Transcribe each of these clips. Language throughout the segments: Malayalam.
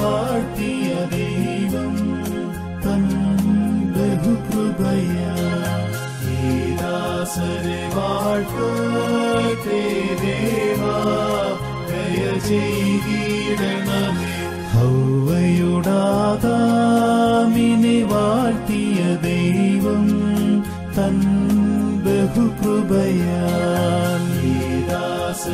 വാഴ്ത്തിയ ദൈവം തൻ ബഹുകൃപയ ദാസരെ വാഴ്ത്തേ ദേവാ ദയ ചെയ്തിടണമേ ഹൗവയുടാതാമിനെ വാഴ്ത്തിയ ദൈവം തൻ ബഹുകൃപയാ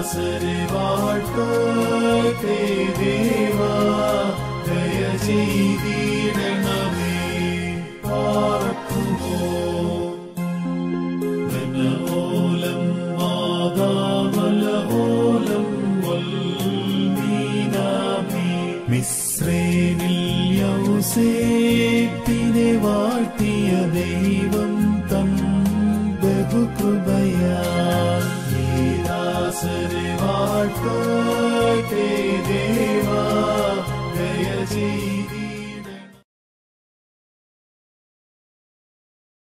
ஆசரி வாழ்க தேவா தய செய்தீடனமே பார்க்குமோ ஓலம் மாதாமல ஓலம் மிஸ்ரேனில் യൗസേത്തിനെ വാഴ്ത്തിയ ദൈവം തം ബഹുകൃപയാ seni artık.